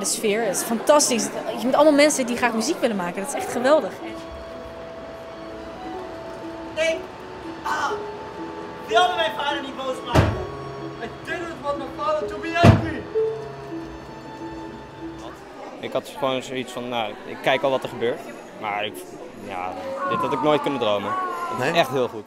de sfeer. Het is fantastisch. Je moet allemaal mensen die graag muziek willen maken. Dat is echt geweldig. 1, ah, wilde mijn vader niet boos maken. Ik had gewoon zoiets van, nou, ik kijk al wat er gebeurt. Maar ik, ja, dit had ik nooit kunnen dromen. Het is echt heel goed.